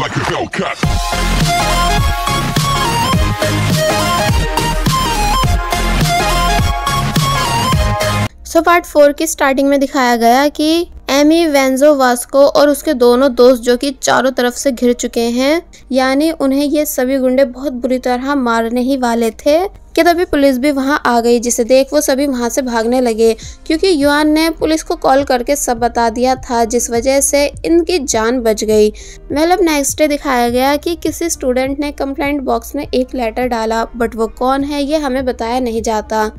like a Hellcat. So part four की starting में दिखाया गया कि एमी वेंजो वास्को और उसके दोनों दोस्त जो कि चारों तरफ़ से घिर चुके हैं, यानी उन्हें ये सभी गुंडे बहुत बुरी तरह मारने ही वाले थे। कि तभी पुलिस भी वहाँ आ गई जिसे देख वो सभी वहाँ से भागने लगे? क्योंकि युआन ने पुलिस को कॉल करके सब बता दिया था, जिस वजह से इनकी जान बच गई। वेल, अब नेक्स्ट डे दिखाया गया कि किसी स्टूडेंट ने कंप्लेंट बॉक्स में एक लेटर डाला बट वो कौन है, ये हमें बताया नहीं जाता।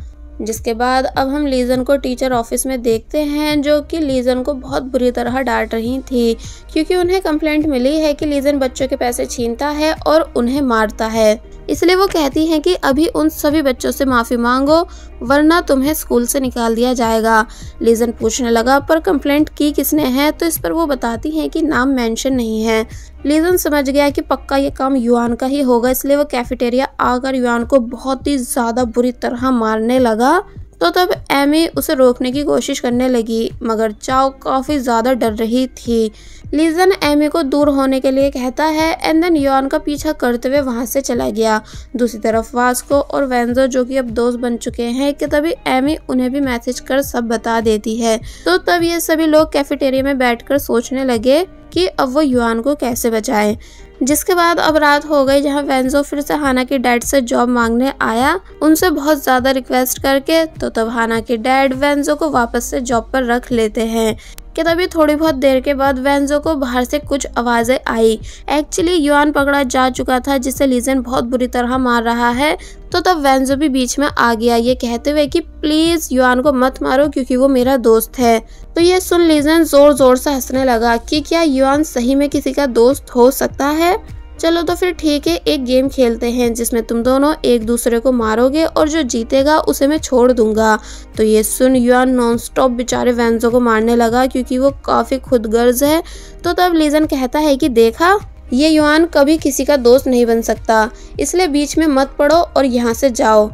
जिसके बाद अब हम लीजन को टीचर ऑफ़िस में देखते हैं, जो कि लीजन को बहुत बुरी तरह डांट रही थी, क्योंकि उन्हें कंप्लेंट मिली है कि लीजन बच्चों के पैसे छीनता है और उन्हें मारता है। इसलिए वो कहती हैं कि अभी उन सभी बच्चों से माफ़ी मांगो, वरना तुम्हें स्कूल से निकाल दिया जाएगा। लीजन पूछने लगा, पर कंप्लेंट की किसने है? तो इस पर वो बताती हैं कि नाम मेंशन नहीं है। लीजन समझ गया कि पक्का ये काम युआन का ही होगा, इसलिए वो कैफेटेरिया आकर युआन को बहुत ही ज़्यादा बुरी तरह मारने लगा। तो तब एमी उसे रोकने की कोशिश करने लगी, मगर चाओ काफ़ी ज़्यादा डर रही थी। लीजन एमी को दूर होने के लिए कहता है एंड देन योन का पीछा करते हुए वहाँ से चला गया। दूसरी तरफ़ वास्को और वेंजो, जो कि अब दोस्त बन चुके हैं, कि तभी एमी उन्हें भी मैसेज कर सब बता देती है। तो तब ये सभी लोग कैफेटेरिया में बैठकर सोचने लगे कि अब वो युआन को कैसे बचाए। जिसके बाद अब रात हो गई जहाँ वेंजो फिर से हाना की डैड से जॉब मांगने आया। उनसे बहुत ज़्यादा रिक्वेस्ट करके तो तब हाना के डैड वेंजो को वापस से जॉब पर रख लेते हैं। कि तभी थोड़ी बहुत देर के बाद वेंजो को बाहर से कुछ आवाज़ें आई। एक्चुअली युआन पकड़ा जा चुका था, जिसे लीजन बहुत बुरी तरह मार रहा है। तो तब वेंजो भी बीच में आ गया, ये कहते हुए कि, प्लीज़ युआन को मत मारो, क्योंकि वो मेरा दोस्त है। तो ये सुन लीजन ज़ोर ज़ोर से हंसने लगा कि क्या युआन सही में किसी का दोस्त हो सकता है? चलो तो फिर ठीक है, एक गेम खेलते हैं जिसमें तुम दोनों एक दूसरे को मारोगे और जो जीतेगा उसे मैं छोड़ दूँगा। तो ये सुन, युआन नॉन स्टॉप बेचारे वैंजो को मारने लगा क्योंकि वो काफ़ी खुदगर्ज है। तो तब लीजन कहता है कि देखा, ये युआन कभी किसी का दोस्त नहीं बन सकता, इसलिए बीच में मत पड़ो और यहाँ से जाओ।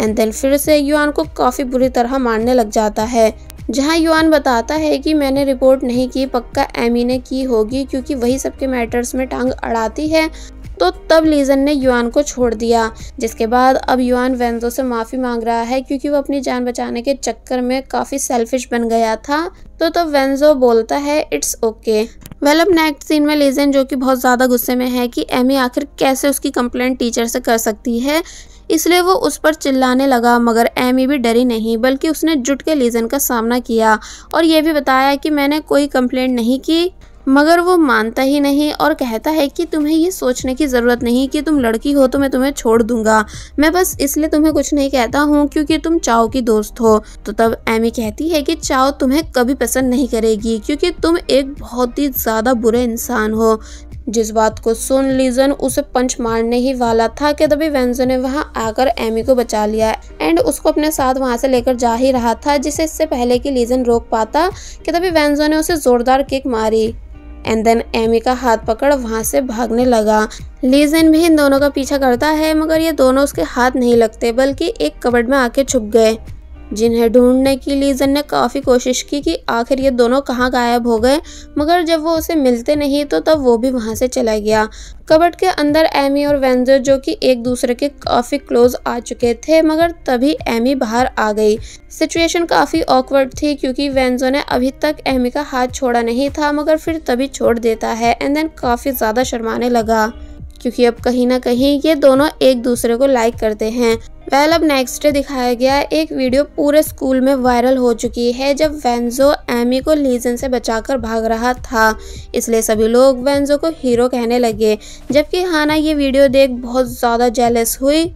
एंड देन फिर से युआन को काफ़ी बुरी तरह मारने लग जाता है। जहाँ युआन बताता है कि मैंने रिपोर्ट नहीं की, पक्का एमी ने की होगी, क्योंकि वही सबके मैटर्स में टांग अड़ाती है तो तब लीजन ने युआन को छोड़ दिया, जिसके बाद अब युआन वेंजो से माफ़ी मांग रहा है, क्योंकि वो अपनी जान बचाने के चक्कर में काफ़ी सेल्फिश बन गया था तो तब वेंजो बोलता है इट्स ओके वेल अब नेक्स्ट सीन में लीजन, जो कि बहुत ज़्यादा गुस्से में है, कि एमी आखिर कैसे उसकी कंप्लेंट टीचर से कर सकती है इसलिए वो उस पर चिल्लाने लगा, मगर एमी भी डरी नहीं, बल्कि उसने जुट के लीजन का सामना किया और ये भी बताया कि मैंने कोई कंप्लेंट नहीं की, मगर वो मानता ही नहीं और कहता है कि तुम्हें ये सोचने की ज़रूरत नहीं कि तुम लड़की हो तो मैं तुम्हें छोड़ दूँगा। मैं बस इसलिए तुम्हें कुछ नहीं कहता हूँ क्योंकि तुम चाओ की दोस्त हो। तो तब एमी कहती है कि चाओ तुम्हें कभी पसंद नहीं करेगी, क्योंकि तुम एक बहुत ही ज़्यादा बुरे इंसान हो। जिस बात को सुन लीजन उसे पंच मारने ही वाला था कि तभी वेंजो ने वहाँ आकर एमी को बचा लिया। एंड उसको अपने साथ वहाँ से लेकर जा ही रहा था, जिसे इससे पहले कि लीजन रोक पाता कि तभी वेंजो ने उसे जोरदार किक मारी। एंड देन एमी का हाथ पकड़ वहाँ से भागने लगा। लीजन भी इन दोनों का पीछा करता है, मगर ये दोनों उसके हाथ नहीं लगते, बल्कि एक कबड़ में आके छुप गए। जिन्हें ढूँढने की लीजन ने काफ़ी कोशिश की कि आखिर ये दोनों कहाँ गायब हो गए। मगर जब वो उसे मिलते नहीं तो तब वो भी वहाँ से चला गया। कबट के अंदर एमी और वेंजर जो कि एक दूसरे के काफ़ी क्लोज आ चुके थे, मगर तभी एमी बाहर आ गई। सिचुएशन काफ़ी ऑकवर्ड थी, क्योंकि वेंजो ने अभी तक एमी का हाथ छोड़ा नहीं था, मगर फिर तभी छोड़ देता है एंड देन काफ़ी ज़्यादा शर्माने लगा। क्योंकि अब कहीं ना कहीं ये दोनों एक दूसरे को लाइक करते हैं। वेल अब नेक्स्ट डे दिखाया गया एक वीडियो पूरे स्कूल में वायरल हो चुकी है, जब वेंजो एमी को लीजन से बचाकर भाग रहा था। इसलिए सभी लोग वेंजो को हीरो कहने लगे, जबकि हाना ये वीडियो देख बहुत ज़्यादा जेलस हुई।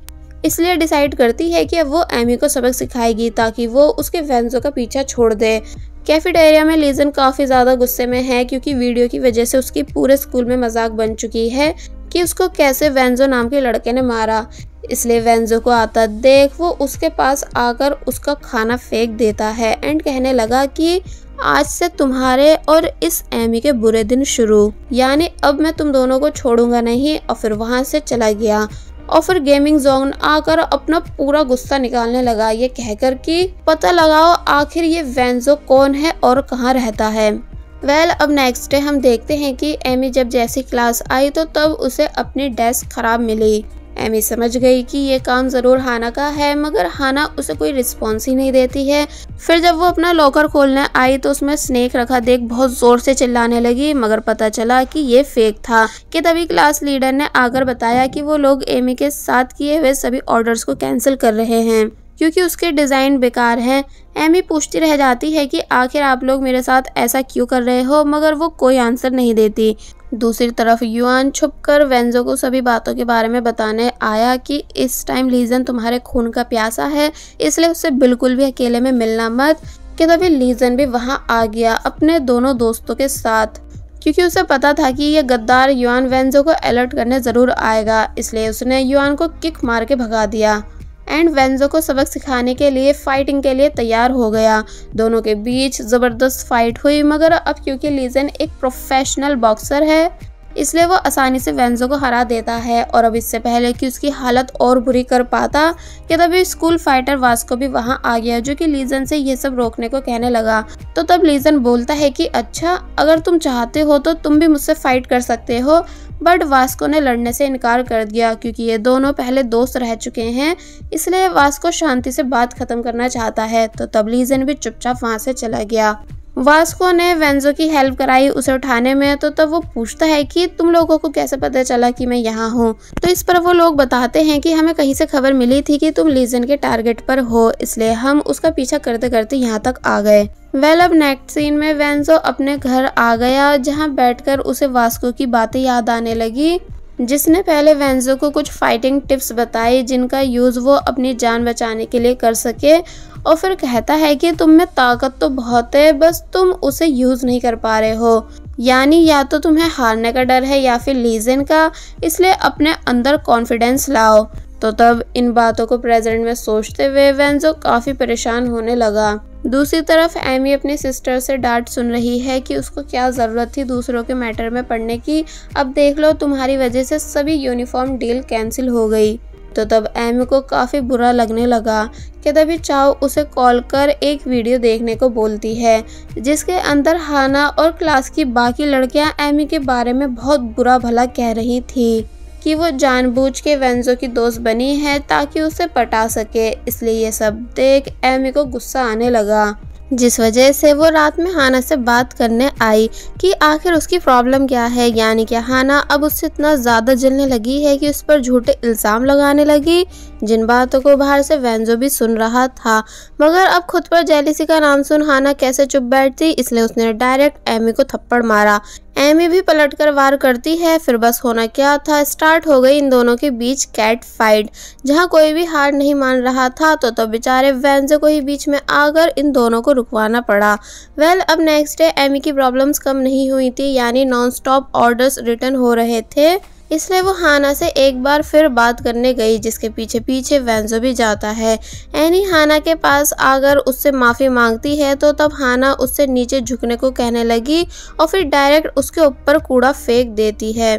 इसलिए डिसाइड करती है कि अब वो एमी को सबक सिखाएगी, ताकि वो उसके वेंजो का पीछा छोड़ दे। कैफेटेरिया में लीजन काफ़ी ज़्यादा गुस्से में है, क्योंकि वीडियो की वजह से उसकी पूरे स्कूल में मज़ाक बन चुकी है। कि उसको कैसे वेंजो नाम के लड़के ने मारा। इसलिए वेंजो को आता, देख, वो उसके पास आकर उसका खाना फेंक देता है। एंड कहने लगा कि आज से तुम्हारे और इस एमी के बुरे दिन शुरू। यानी अब मैं तुम दोनों को छोड़ूँगा नहीं, और फिर वहाँ से चला गया। और फिर गेमिंग जोन आकर अपना पूरा गुस्सा निकालने लगा। ये कहकर कि, पता लगाओ, आखिर ये वेंजो कौन है और कहाँ रहता है? वेल well, अब नेक्स्ट डे हम देखते हैं कि एमी जब जैसी क्लास आई तो तब उसे अपनी डेस्क खराब मिली। एमी समझ गई कि ये काम ज़रूर हाना का है मगर हाना उसे कोई रिस्पॉन्स ही नहीं देती है। फिर जब वो अपना लॉकर खोलने आई तो उसमें स्नेक रखा देख बहुत ज़ोर से चिल्लाने लगी मगर पता चला कि ये फेक था। कि तभी क्लास लीडर ने आकर बताया कि वो लोग एमी के साथ किए हुए सभी ऑर्डर्स को कैंसिल कर रहे हैं। क्योंकि उसके डिज़ाइन बेकार हैं। एमी पूछती रह जाती है कि आखिर आप लोग मेरे साथ ऐसा क्यों कर रहे हो, मगर वो कोई आंसर नहीं देती। दूसरी तरफ़ युआन छुपकर वेंजो को सभी बातों के बारे में बताने आया कि इस टाइम लीजन तुम्हारे खून का प्यासा है, इसलिए उससे बिल्कुल भी अकेले में मिलना मत, कि तभी लीजन भी वहाँ आ गया अपने दोनों दोस्तों के साथ। क्योंकि उसे पता था कि यह गद्दार युआन वेंजो को अलर्ट करने ज़रूर आएगा, इसलिए उसने युआन को किक मार के भगा दिया। एंड वेंजो को सबक सिखाने के लिए फाइटिंग के लिए तैयार हो गया। दोनों के बीच ज़बरदस्त फाइट हुई, मगर अब क्योंकि लीजन एक प्रोफेशनल बॉक्सर है, इसलिए वो आसानी से वेंजो को हरा देता है और अब इससे पहले कि उसकी हालत और बुरी कर पाता, कि तभी स्कूल फाइटर वास्को भी वहाँ आ गया, जो कि लीजन से ये सब रोकने को कहने लगा। तो तब लीजन बोलता है कि अच्छा अगर तुम चाहते हो तो तुम भी मुझसे फाइट कर सकते हो बट वास्को ने लड़ने से इनकार कर दिया, क्योंकि ये दोनों पहले दोस्त रह चुके हैं, इसलिए वास्को शांति से बात खत्म करना चाहता है तो तबलीजन भी चुपचाप वहाँ से चला गया। वास्को ने वेंजो की हेल्प कराई उसे उठाने में तो तब वो पूछता है कि तुम लोगों को कैसे पता चला कि मैं यहाँ हूँ? तो इस पर वो लोग बताते हैं कि हमें कहीं से खबर मिली थी कि तुम लीजन के टारगेट पर हो, इसलिए हम उसका पीछा करते करते यहाँ तक आ गए। वेल, अब नेक्स्ट सीन में वेंजो अपने घर आ गया, जहाँ बैठकर उसे वास्को की बातें याद आने लगी। जिसने पहले वेंजो को कुछ फाइटिंग टिप्स बताई जिनका यूज़ वो अपनी जान बचाने के लिए कर सके, और फिर कहता है कि तुम में ताकत तो बहुत है, बस तुम उसे यूज़ नहीं कर पा रहे हो। यानी या तो तुम्हें हारने का डर है या फिर लीजन का, इसलिए अपने अंदर कॉन्फिडेंस लाओ। तो तब इन बातों को प्रेजेंट में सोचते हुए वेंजो काफ़ी परेशान होने लगा। दूसरी तरफ़, एमी अपनी सिस्टर से डांट सुन रही है कि उसको क्या ज़रूरत थी दूसरों के मैटर में पढ़ने की। अब देख लो, तुम्हारी वजह से सभी यूनिफॉर्म डील कैंसिल हो गई। तो तब एमी को काफ़ी बुरा लगने लगा कि तभी चाओ उसे कॉल कर एक वीडियो देखने को बोलती है, जिसके अंदर हाना और क्लास की बाकी लड़कियाँ एमी के बारे में बहुत बुरा भला कह रही थी। कि वो जानबूझ के वेंजो की दोस्त बनी है ताकि उसे पटा सके। इसलिए ये सब देख एमी को गुस्सा आने लगा। जिस वजह से वो रात में हाना से बात करने आई कि आखिर उसकी प्रॉब्लम क्या है, यानी कि हाना अब उससे इतना ज़्यादा जलने लगी है कि उस पर झूठे इल्ज़ाम लगाने लगी। जिन बातों को बाहर से वेंजो भी सुन रहा था, मगर अब खुद पर जेलिसी का नाम सुन हाना कैसे चुप बैठती, इसलिए उसने डायरेक्ट एमी को थप्पड़ मारा। एमी भी पलटकर वार करती है, फिर बस होना क्या था? स्टार्ट हो गई इन दोनों के बीच कैट फाइट। जहाँ कोई भी हार नहीं मान रहा था तो तो बेचारे वैनजे को ही बीच में आकर इन दोनों को रुकवाना पड़ा। वेल, अब नेक्स्ट डे एमी की प्रॉब्लम्स कम नहीं हुई थी, यानी नॉन स्टॉप ऑर्डर्स रिटर्न हो रहे थे। इसलिए वो हाना से एक बार फिर बात करने गई, जिसके पीछे पीछे वेंजो भी जाता है। एनी, हाना के पास आकर उससे माफ़ी मांगती है तो तब हाना उससे नीचे झुकने को कहने लगी और फिर डायरेक्ट उसके ऊपर कूड़ा फेंक देती है।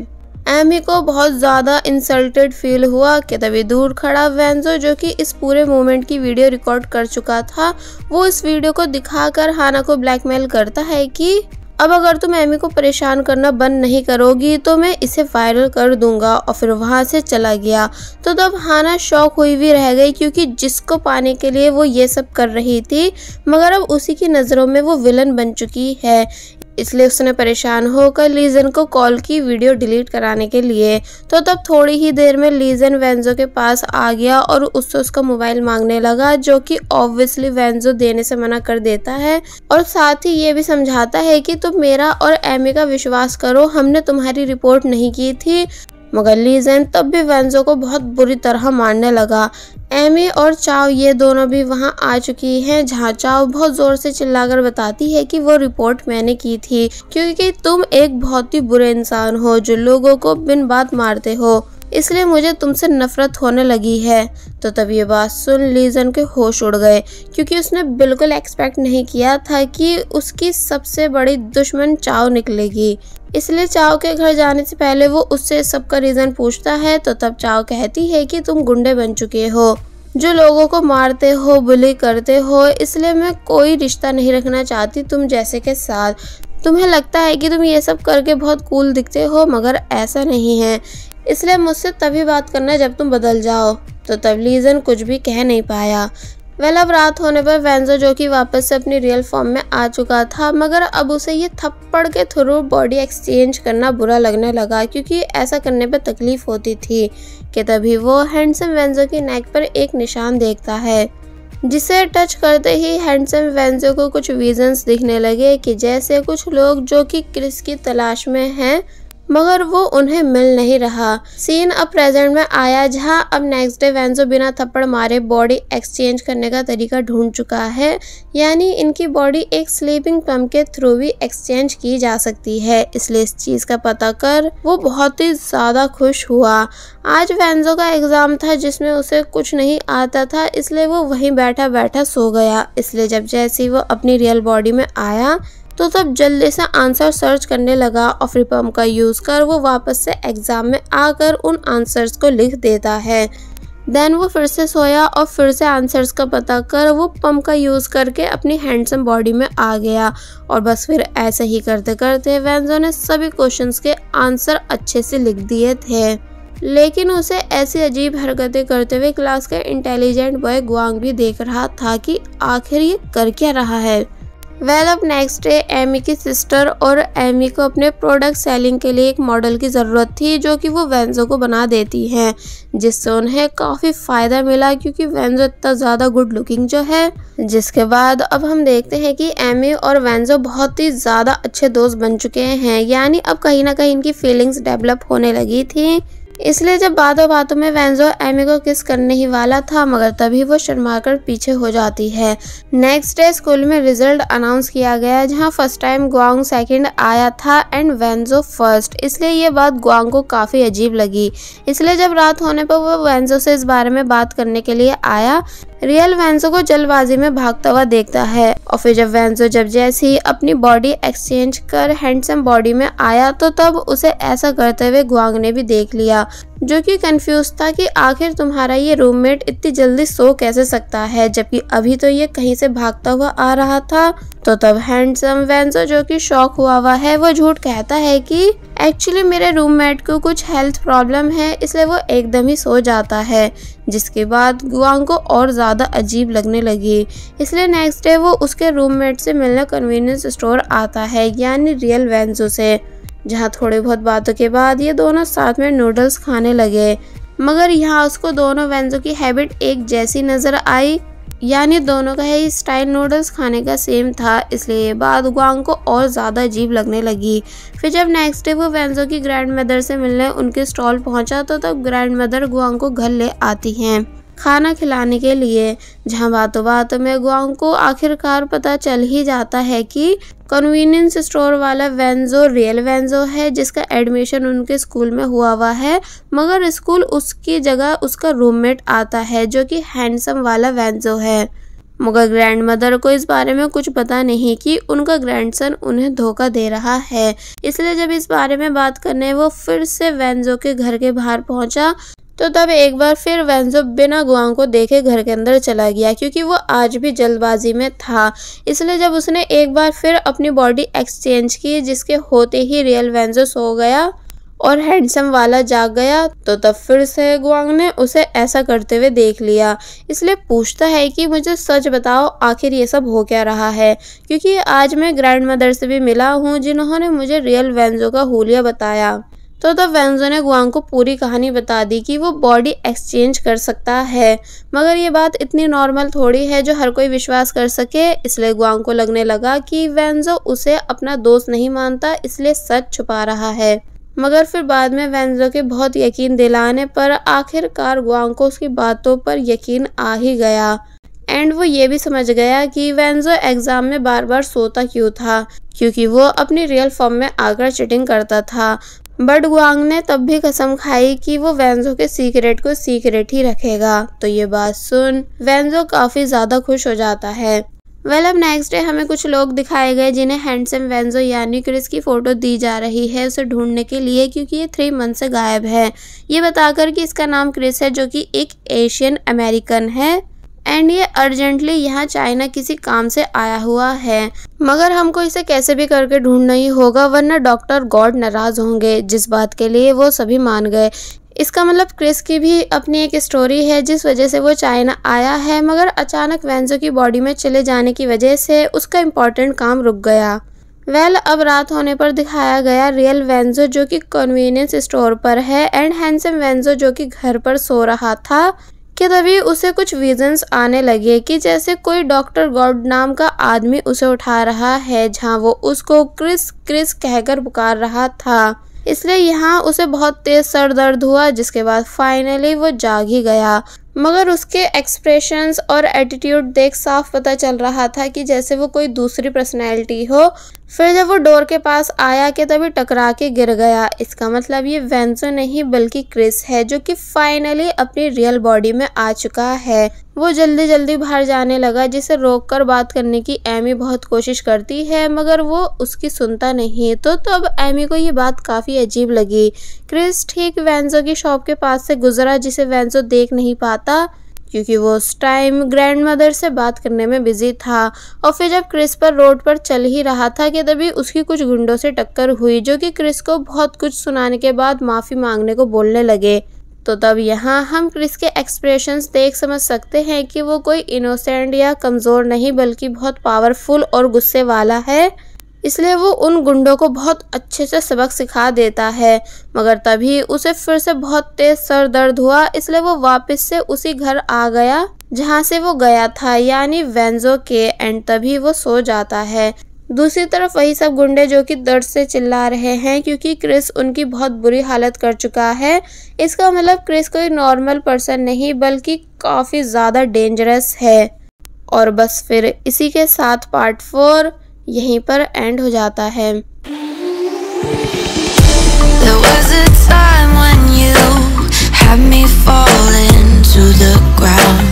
एमी को बहुत ज़्यादा इंसल्टेड फील हुआ कि तभी दूर खड़ा वेंजो, जो कि इस पूरे मोमेंट की वीडियो रिकॉर्ड कर चुका था। वो इस वीडियो को दिखाकर हाना को ब्लैकमेल करता है कि अब अगर तुम एमी को परेशान करना बंद नहीं करोगी तो मैं इसे वायरल कर दूँगा और फिर वहाँ से चला गया। तो तब हाना शौक हुई भी रह गई क्योंकि जिसको पाने के लिए वो ये सब कर रही थी, मगर अब उसी की नज़रों में वो विलन बन चुकी है। इसलिए उसने परेशान होकर लीजन को कॉल की वीडियो डिलीट कराने के लिए। तो तब थोड़ी ही देर में लीजन वेंजो के पास आ गया और उससे उसका मोबाइल मांगने लगा, जो कि ऑब्वियसली वेंजो देने से मना कर देता है। और साथ ही ये भी समझाता है कि तुम मेरा और एमी का विश्वास करो, हमने तुम्हारी रिपोर्ट नहीं की थी। मगर लीजन तब भी वेंजो को बहुत बुरी तरह मारने लगा। एमी और चाव ये दोनों भी वहाँ आ चुकी हैं, जहाँ चाव बहुत ज़ोर से चिल्लाकर बताती है कि वो रिपोर्ट मैंने की थी, क्योंकि तुम एक बहुत ही बुरे इंसान हो जो लोगों को बिन बात मारते हो। इसलिए मुझे तुमसे नफरत होने लगी है। तो तब ये बात सुन लीजन के होश उड़ गए, क्योंकि उसने बिल्कुल एक्सपेक्ट नहीं किया था कि उसकी सबसे बड़ी दुश्मन चाव निकलेगी। इसलिए चाव के घर जाने से पहले वो उससे सबका रीज़न पूछता है तो तब चाव कहती है कि तुम गुंडे बन चुके हो। जो लोगों को मारते हो बुली करते हो, इसलिए मैं कोई रिश्ता नहीं रखना चाहती तुम जैसे के साथ। तुम्हें लगता है कि तुम ये सब करके बहुत कूल दिखते हो, मगर ऐसा नहीं है। इसलिए मुझसे तभी बात करना जब तुम बदल जाओ। तो तब लीजन कुछ भी कह नहीं पाया। वेल अब रात होने पर वेंजो जो कि वापस से अपनी रियल फॉर्म में आ चुका था, मगर अब उसे ये थप्पड़ के थ्रू बॉडी एक्सचेंज करना बुरा लगने लगा, क्योंकि ऐसा करने पर तकलीफ़ होती थी कि तभी वो हैंडसम वेंजो की नेक पर एक निशान देखता है, जिसे टच करते ही हैंडसम वेंजो को कुछ विजन्स दिखने लगे कि जैसे कुछ लोग जो कि क्रिस की तलाश में हैं मगर वो उन्हें मिल नहीं रहा। सीन अब प्रेजेंट में आया, जहाँ अब नेक्स्ट डे वेंजो बिना थप्पड़ मारे बॉडी एक्सचेंज करने का तरीका ढूंढ चुका है। यानी इनकी बॉडी एक स्लीपिंग पम्प के थ्रू भी एक्सचेंज की जा सकती है। इसलिए इस चीज़ का पता कर वो बहुत ही ज़्यादा खुश हुआ। आज वेंजो का एग्ज़ाम था, जिसमें उसे कुछ नहीं आता था, इसलिए वो वहीं बैठा बैठा सो गया। इसलिए जब जैसे वो अपनी रियल बॉडी में आया तो तब जल्दी से आंसर सर्च करने लगा और फिर पम्प का यूज़ कर वो वापस से एग्ज़ाम में आकर उन आंसर्स को लिख देता है। देन वो फिर से सोया और फिर से आंसर्स का पता कर वो पंप का यूज़ करके अपनी हैंडसम बॉडी में आ गया। और बस फिर ऐसे ही करते करते वेंजो ने सभी क्वेश्चंस के आंसर अच्छे से लिख दिए थे। लेकिन उसे ऐसी अजीब हरकतें करते हुए क्लास का इंटेलिजेंट बॉय गुआंग भी देख रहा था कि आखिर ये कर क्या रहा है। वेल अब नेक्स्ट डे एमी की सिस्टर और एमी को अपने प्रोडक्ट सेलिंग के लिए एक मॉडल की ज़रूरत थी, जो कि वो वेंजो को बना देती हैं, जिससे उन्हें काफ़ी फ़ायदा मिला, क्योंकि वेंजो इतना ज़्यादा गुड लुकिंग जो है। जिसके बाद अब हम देखते हैं कि एमी और वेंजो बहुत ही ज़्यादा अच्छे दोस्त बन चुके हैं, यानी अब कहीं ना कहीं इनकी फीलिंग्स डेवलप होने लगी थी। इसलिए जब बातों बातों में वेंजो एमी को किस करने ही वाला था, मगर तभी वो शर्माकर पीछे हो जाती है। नेक्स्ट डे स्कूल में रिज़ल्ट अनाउंस किया गया, जहाँ फ़र्स्ट टाइम गुआंग सेकंड आया था एंड वेंजो फ़र्स्ट इसलिए ये बात गुआंग को काफ़ी अजीब लगी। इसलिए जब रात होने पर वो वेंजो से इस बारे में बात करने के लिए आया रियल वैंसो को जल्दबाजी में भागता हुआ देखता है और फिर जब वेंसो जब जैसे ही अपनी बॉडी एक्सचेंज कर हैंडसम बॉडी में आया तो तब उसे ऐसा करते हुए गुआंग ने भी देख लिया। जो कि कंफ्यूज था कि आखिर तुम्हारा ये रूममेट इतनी जल्दी सो कैसे सकता है? जबकि अभी तो ये कहीं से भागता हुआ आ रहा था तो तब हैंडसम वेंसो जो कि शॉक हुआ हुआ है, वो झूठ कहता है कि एक्चुअली मेरे रूममेट को कुछ हेल्थ प्रॉब्लम है, इसलिए वो एकदम ही सो जाता है। जिसके बाद गुआंग को और ज़्यादा अजीब लगने लगी। इसलिए नेक्स्ट डे वो उसके रूममेट से मिलने कन्वीनियंस स्टोर आता है, यानी रियल वेंजो से। जहाँ थोड़े बहुत बातों के बाद ये दोनों साथ में नूडल्स खाने लगे। मगर यहाँ उसको दोनों वेंजो की हैबिट एक जैसी नज़र आई। यानी दोनों का ही स्टाइल नूडल्स खाने का सेम था, इसलिए ये बात गुआंग को और ज़्यादा अजीब लगने लगी। फिर जब नेक्स्ट डे वो वेंजो की ग्रैंड मदर से मिलने उनके स्टॉल पहुँचा तो तब ग्रैंड मदर गुआंग को घर ले आती हैं। खाना खिलाने के लिए। जहाँ बातों बातों में गुआंग को आखिरकार पता चल ही जाता है कि कन्वीनियंस स्टोर वाला वेंजो, रियल वेंजो है, जिसका एडमिशन उनके स्कूल में हुआ हुआ है, मगर स्कूल उसकी जगह उसका रूममेट आता है, जो कि हैंडसम वाला वेंजो है। मगर ग्रैंड मदर को इस बारे में कुछ पता नहीं कि उनका ग्रैंडसन उन्हें धोखा दे रहा है। इसलिए जब इस बारे में बात करने, वो फिर से वेंजो के घर के बाहर पहुँचा तो तब एक बार फिर वेंजो बिना गुआंग को देखे घर के अंदर चला गया, क्योंकि वो आज भी जल्दबाजी में था। इसलिए जब उसने एक बार फिर अपनी बॉडी एक्सचेंज की, जिसके होते ही रियल वेंजो सो गया और हैंडसम वाला जाग गया तो तब फिर से गुआंग ने उसे ऐसा करते हुए देख लिया। इसलिए पूछता है कि मुझे सच बताओ, आखिर ये सब हो क्या रहा है? क्योंकि आज मैं ग्रैंड मदर से भी मिला हूँ, जिन्होंने मुझे रियल वेंजो का हुलिया बताया। तो तब वेंजो ने गुआंग को पूरी कहानी बता दी कि वो बॉडी एक्सचेंज कर सकता है। मगर ये बात इतनी नॉर्मल थोड़ी है जो हर कोई विश्वास कर सके, इसलिए गुआंग को लगने लगा कि वेंजो उसे अपना दोस्त नहीं मानता, इसलिए सच छुपा रहा है। मगर फिर बाद में वेंजो के बहुत यकीन दिलाने पर आखिरकार गुआंग को उसकी बातों पर यकीन आ ही गया। एंड वो ये भी समझ गया कि वेंजो एग्ज़ाम में बार बार सोता क्यों था, क्योंकि वो अपनी रियल फॉर्म में आकर चिटिंग करता था। बट गुआंग ने तब भी कसम खाई कि वो वेंजो के सीक्रेट को सीक्रेट ही रखेगा। तो ये बात सुन, वेंजो काफ़ी ज़्यादा खुश हो जाता है। वेल, अब नेक्स्ट डे हमें कुछ लोग दिखाए गए जिन्हें हैंडसम वेंजो यानी क्रिस की फ़ोटो दी जा रही है उसे ढूँढने के लिए क्योंकि ये थ्री मंथ से गायब है। ये बताकर कि इसका नाम क्रिस है जो कि एक एशियन अमेरिकन है। एंड ये अर्जेंटली यहाँ चाइना किसी काम से आया हुआ है। मगर हमको इसे कैसे भी करके ढूंढना ही होगा वरना डॉक्टर गॉड नाराज़ होंगे जिस बात के लिए वो सभी मान गए। इसका मतलब क्रिस की भी अपनी एक स्टोरी है जिस वजह से वो चाइना आया है मगर अचानक वेंजो की बॉडी में चले जाने की वजह से उसका इम्पोर्टेंट काम रुक गया। वेल well, अब रात होने पर दिखाया गया रियल वेंजो जो कि कन्वीनियंस स्टोर पर है एंड हैंडसम वेंजो जो कि घर पर सो रहा था। कि तभी उसे कुछ विजन्स आने लगे कि जैसे कोई डॉक्टर गॉड नाम का आदमी उसे उठा रहा है, जहाँ वो उसको क्रिस क्रिस कहकर पुकार रहा था। इसलिए यहाँ उसे बहुत तेज सर दर्द हुआ, जिसके बाद फाइनली वो जाग ही गया। मगर उसके एक्सप्रेशंस और एटीट्यूड देख साफ़ पता चल रहा था कि जैसे वो कोई दूसरी पर्सनैलिटी हो। फिर जब वो डोर के पास आया कि तभी टकरा के गिर गया। इसका मतलब ये वेंसो नहीं, बल्कि क्रिस है, जो कि फाइनली अपनी रियल बॉडी में आ चुका है। वो जल्दी जल्दी बाहर जाने लगा, जिसे रोक कर बात करने की एमी बहुत कोशिश करती है, मगर वो उसकी सुनता नहीं। तो तब तो एमी को ये बात काफ़ी अजीब लगी। क्रिस ठीक वेंसो की शॉप के पास से गुजरा, जिसे वेंसो देख नहीं पाता। क्योंकि वो उस टाइम ग्रैंड मदर से बात करने में बिज़ी था। और फिर जब क्रिस पर रोड पर चल ही रहा था कि तभी उसकी कुछ गुंडों से टक्कर हुई, जो कि क्रिस को बहुत कुछ सुनाने के बाद माफ़ी मांगने को बोलने लगे। तो तब यहाँ हम क्रिस के एक्सप्रेशंस देख समझ सकते हैं कि वो कोई इनोसेंट या कमज़ोर नहीं, बल्कि बहुत पावरफुल और गुस्से वाला है। इसलिए वो उन गुंडों को बहुत अच्छे से सबक सिखा देता है। मगर तभी उसे फिर से बहुत तेज सर दर्द हुआ, इसलिए वो वापस से उसी घर आ गया, जहाँ से वो गया था, यानी वेंजो के एंड तभी वो सो जाता है। दूसरी तरफ़ वही सब गुंडे जो कि दर्द से चिल्ला रहे हैं, क्योंकि क्रिस उनकी बहुत बुरी हालत कर चुका है। इसका मतलब क्रिस कोई नॉर्मल पर्सन नहीं, बल्कि काफ़ी ज़्यादा डेंजरस है। और बस फिर इसी के साथ पार्ट फोर। यहीं पर एंड हो जाता है There was a time when you had me falling to the ground